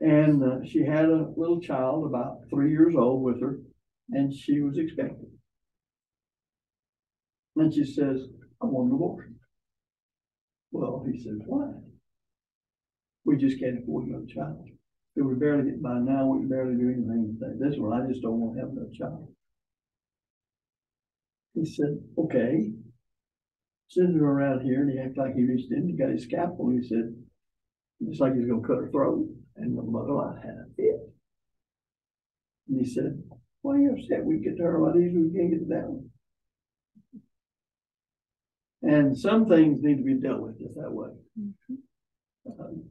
Speaker 1: And uh, she had a little child about three years old with her, and she was expecting. And she says, I want an abortion. Well, he says, why? We just can't afford another child. So we barely by now, we can barely do anything. This one, I just don't want to have another child. He said, okay. Send her around here, and he acted like he reached in, he got his scalpel, he said, it's like he's gonna cut her throat, and the mother had a fit. And he said, why are you upset? We get to her a lot easier, we can't get to that one. And some things need to be dealt with just that way. Um,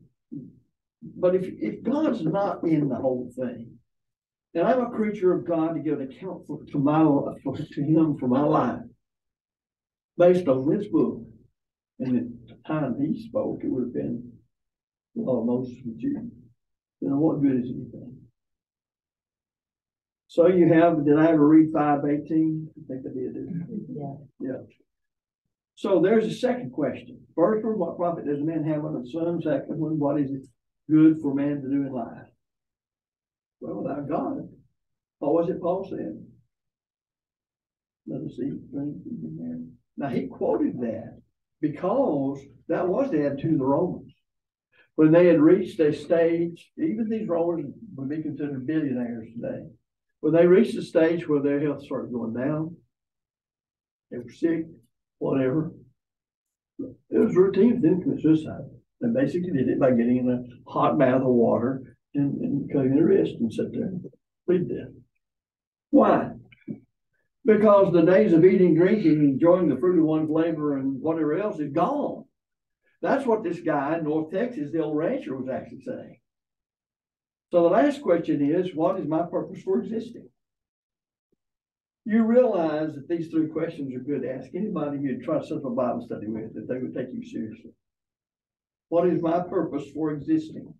Speaker 1: But if, if God's not in the whole thing, and I'm a creature of God to give an account for, to my, for, to him for my life. Based on this book, and at the time he spoke, it would have been, well, Moses was Jew. You know, what good is anything? So you have, did I ever read five eighteen? I think I did, didn't
Speaker 3: Yeah.
Speaker 1: So there's a second question. First one, what profit does a man have under the sun? Second one, what is it good for man to do in life? Well, without God, what was it Paul said? Let us eat, drink, and. Now, he quoted that because that was the attitude of the Romans. When they had reached a stage, even these Romans would be considered billionaires today. When they reached a stage where their health started going down, they were sick, whatever. It was routine to commit suicide. They basically did it by getting in a hot bath of water and, and cutting their wrist and sit there and bleed death. Why? Because the days of eating, drinking, enjoying the fruit of one's labor and whatever else is gone. That's what this guy in North Texas, the old rancher, was actually saying. So the last question is, what is my purpose for existing? You realize that these three questions are good to ask anybody you'd try to set up a Bible study with, that they would take you seriously. What is my purpose for existing?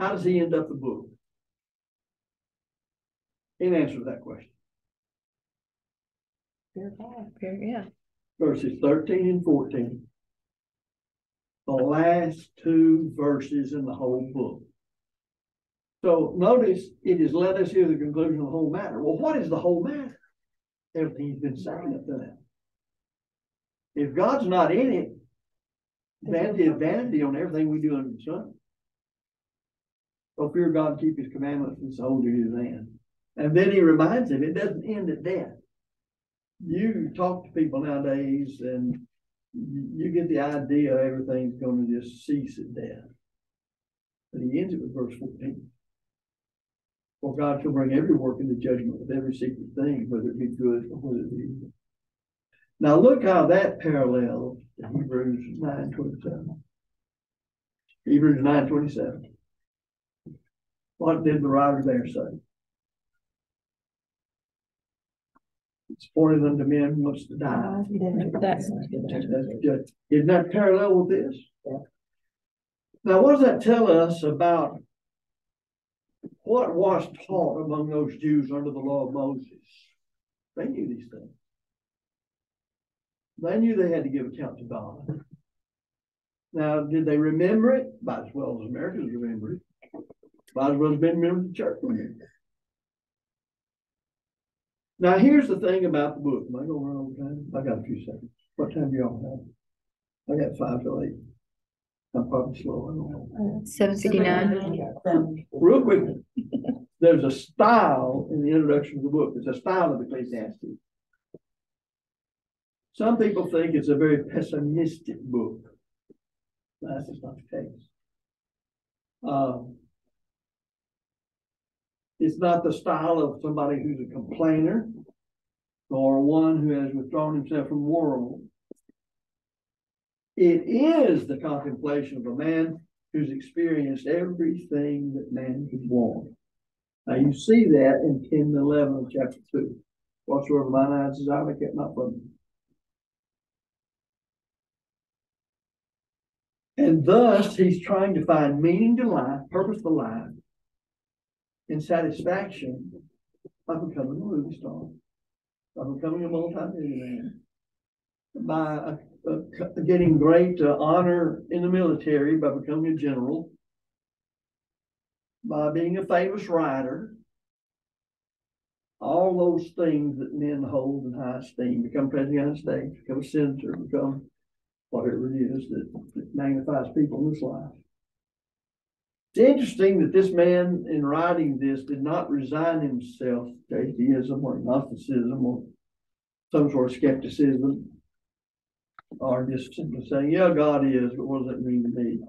Speaker 1: How does he end up the book? In answer to that question.
Speaker 4: Yeah.
Speaker 1: verses thirteen and fourteen. The last two verses in the whole book. So notice it has led us here to the conclusion of the whole matter. Well, what is the whole matter? Everything he's been saying up to now. If God's not in it, vanity is vanity on everything we do under the sun. So fear God, and keep his commandments and so do his end. And then he reminds him, it doesn't end at death. You talk to people nowadays and you, get the idea everything's gonna just cease at death. But he ends it with verse fourteen. For God shall bring every work into judgment with every secret thing, whether it be good or whether it be evil. Now look how that parallels Hebrews nine twenty-seven. Hebrews nine twenty-seven. What did the writer there say? It's appointed unto men to die.
Speaker 4: That's.
Speaker 1: That's good. Isn't that parallel with this? Now, what does that tell us about what was taught among those Jews under the law of Moses? They knew these things. They knew they had to give account to God. Now, did they remember it? About as well as Americans remember it. Might as well have been members of the church. Now, here's the thing about the book. Am I going run over time? I got a few seconds. What time do y'all have? I got five till eight.
Speaker 4: Seven fifty-nine.
Speaker 1: Real quick, there's a style in the introduction of the book. It's a style of Ecclesiastes. Some people think it's a very pessimistic book. That's just not the case. Um, it's not the style of somebody who's a complainer or one who has withdrawn himself from the world. It is the contemplation of a man who's experienced everything that man could want. Now you see that in ten and eleven of chapter two. Whatsoever mine eyes desire, I kept not from you. And thus, he's trying to find meaning to life, purpose to life, and satisfaction by becoming a movie star, by becoming a multi-millionaire, by getting great uh, honor in the military, by becoming a general, by being a famous writer. All those things that men hold in high esteem, become president of the United States, become a senator, become whatever it is that, that magnifies people in this life. It's interesting that this man in writing this did not resign himself to atheism or agnosticism or some sort of skepticism. Or just simply saying, yeah, God is, but what does that mean to me?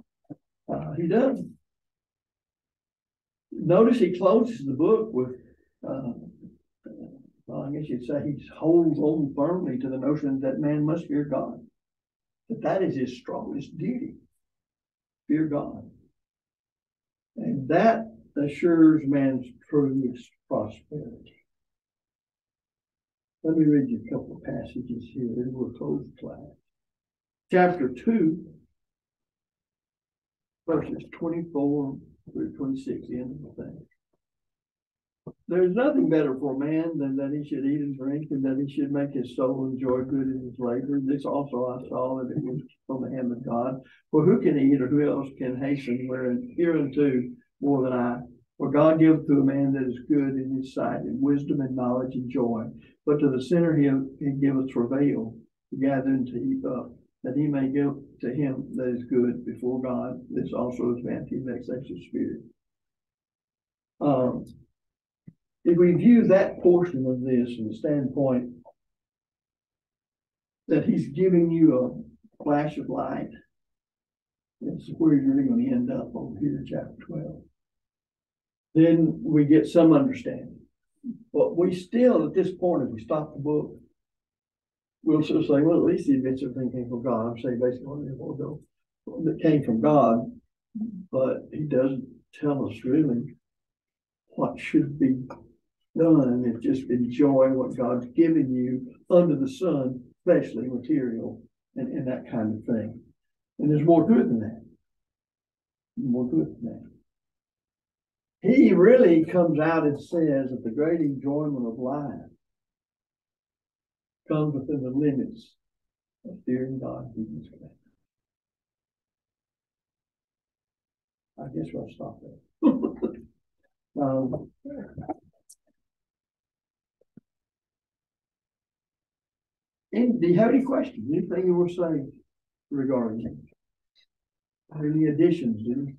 Speaker 1: Uh, he doesn't. Notice he closes the book with, uh, well, I guess you'd say he holds on firmly to the notion that man must fear God. That that is his strongest duty. Fear God. And that assures man's truest prosperity. Let me read you a couple of passages here, then we'll close class. Chapter two, verses twenty-four through twenty-six, the end of the thing. There's nothing better for a man than that he should eat and drink and that he should make his soul enjoy good in his labor. This also I saw that it was from the hand of God. For who can eat or who else can hasten wherein hereunto more than I? For God giveth to a man that is good in his sight and wisdom and knowledge and joy. But to the sinner he, he giveth travail to gather and to heap up, that he may give to him that is good before God, this also is vanity, vexation spirit. Um, if we view that portion of this from the standpoint that he's giving you a flash of light, that's where you're really gonna end up over here, chapter twelve. Then we get some understanding. But we still, at this point, if we stop the book, we'll still say, well, at least the events everything came from God. I'm saying basically it. That came from God, but he doesn't tell us really what should be done. It's just enjoy what God's given you under the sun, especially material and, and that kind of thing. And there's more to it than that. More to it than that. He really comes out and says that the great enjoyment of life comes within the limits of fearing God. keeping His commandments. I guess we'll stop there. Um, And do you have any questions? Anything you want to say regarding? Any additions, do?